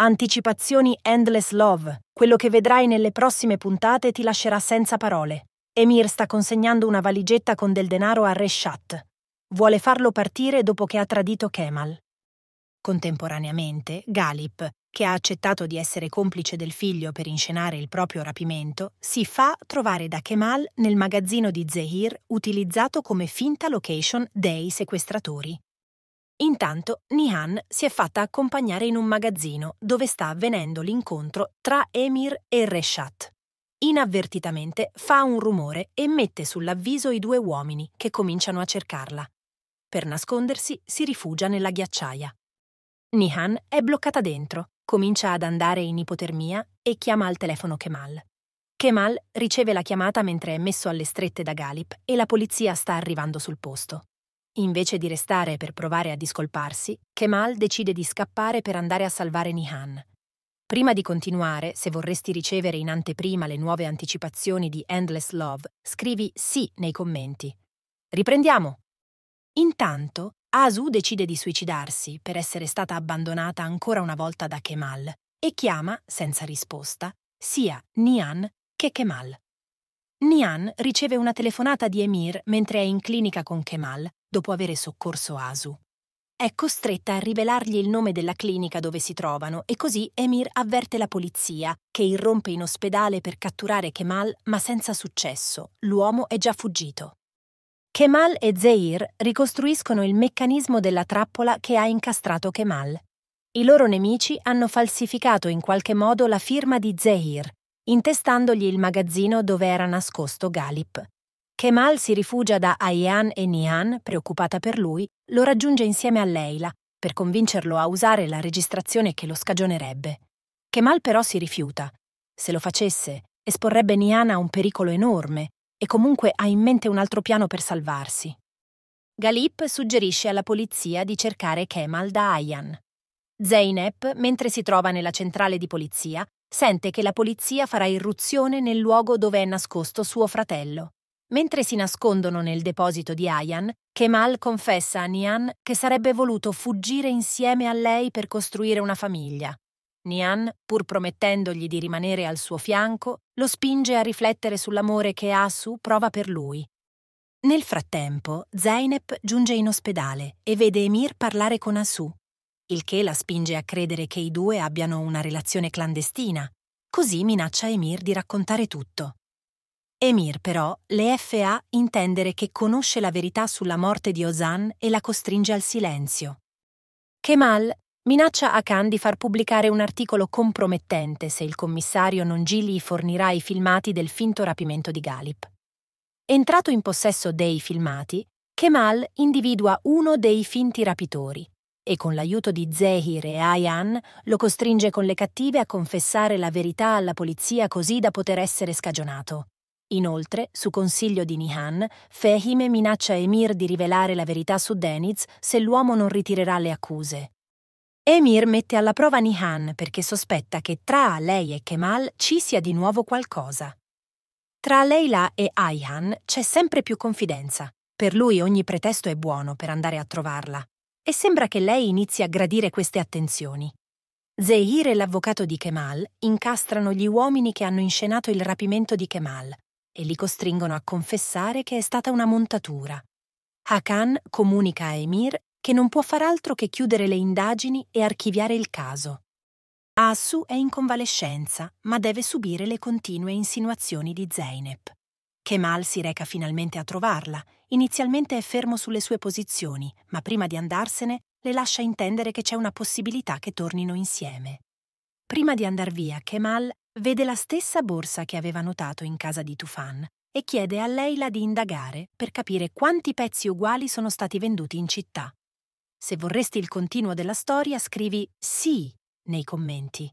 Anticipazioni Endless Love. Quello che vedrai nelle prossime puntate ti lascerà senza parole. Emir sta consegnando una valigetta con del denaro a Reshat. Vuole farlo partire dopo che ha tradito Kemal. Contemporaneamente, Galip, che ha accettato di essere complice del figlio per inscenare il proprio rapimento, si fa trovare da Kemal nel magazzino di Zehir utilizzato come finta location dei sequestratori. Intanto Nihan si è fatta accompagnare in un magazzino dove sta avvenendo l'incontro tra Emir e Reshat. Inavvertitamente fa un rumore e mette sull'avviso i due uomini che cominciano a cercarla. Per nascondersi si rifugia nella ghiacciaia. Nihan è bloccata dentro, comincia ad andare in ipotermia e chiama al telefono Kemal. Kemal riceve la chiamata mentre è messo alle strette da Galip e la polizia sta arrivando sul posto. Invece di restare per provare a discolparsi, Kemal decide di scappare per andare a salvare Nihan. Prima di continuare, se vorresti ricevere in anteprima le nuove anticipazioni di Endless Love, scrivi sì nei commenti. Riprendiamo! Intanto, Asu decide di suicidarsi per essere stata abbandonata ancora una volta da Kemal e chiama, senza risposta, sia Nian che Kemal. Nian riceve una telefonata di Emir mentre è in clinica con Kemal dopo aver soccorso Asu. È costretta a rivelargli il nome della clinica dove si trovano e così Emir avverte la polizia, che irrompe in ospedale per catturare Kemal, ma senza successo. L'uomo è già fuggito. Kemal e Zeir ricostruiscono il meccanismo della trappola che ha incastrato Kemal. I loro nemici hanno falsificato in qualche modo la firma di Zeir, intestandogli il magazzino dove era nascosto Galip. Kemal si rifugia da Ayan e Nihan, preoccupata per lui, lo raggiunge insieme a Leila, per convincerlo a usare la registrazione che lo scagionerebbe. Kemal però si rifiuta. Se lo facesse, esporrebbe Nihan a un pericolo enorme e comunque ha in mente un altro piano per salvarsi. Galip suggerisce alla polizia di cercare Kemal da Ayan. Zeynep, mentre si trova nella centrale di polizia, sente che la polizia farà irruzione nel luogo dove è nascosto suo fratello. Mentre si nascondono nel deposito di Ayan, Kemal confessa a Nian che sarebbe voluto fuggire insieme a lei per costruire una famiglia. Nian, pur promettendogli di rimanere al suo fianco, lo spinge a riflettere sull'amore che Asu prova per lui. Nel frattempo, Zeynep giunge in ospedale e vede Emir parlare con Asu, il che la spinge a credere che i due abbiano una relazione clandestina. Così minaccia Emir di raccontare tutto. Emir però le fa intendere che conosce la verità sulla morte di Osan e la costringe al silenzio. Kemal minaccia a Khan di far pubblicare un articolo compromettente se il commissario non gli fornirà i filmati del finto rapimento di Galip. Entrato in possesso dei filmati, Kemal individua uno dei finti rapitori e con l'aiuto di Zehir e Ayan lo costringe con le cattive a confessare la verità alla polizia così da poter essere scagionato. Inoltre, su consiglio di Nihan, Fehime minaccia Emir di rivelare la verità su Deniz se l'uomo non ritirerà le accuse. Emir mette alla prova Nihan perché sospetta che tra lei e Kemal ci sia di nuovo qualcosa. Tra Leila e Ayhan c'è sempre più confidenza. Per lui ogni pretesto è buono per andare a trovarla. E sembra che lei inizi a gradire queste attenzioni. Zehir e l'avvocato di Kemal incastrano gli uomini che hanno inscenato il rapimento di Kemal e li costringono a confessare che è stata una montatura. Hakan comunica a Emir che non può far altro che chiudere le indagini e archiviare il caso. Asu è in convalescenza, ma deve subire le continue insinuazioni di Zeynep. Kemal si reca finalmente a trovarla. Inizialmente è fermo sulle sue posizioni, ma prima di andarsene le lascia intendere che c'è una possibilità che tornino insieme. Prima di andar via, Kemal vede la stessa borsa che aveva notato in casa di Tufan e chiede a Leila di indagare per capire quanti pezzi uguali sono stati venduti in città. Se vorresti il continuo della storia, scrivi sì nei commenti.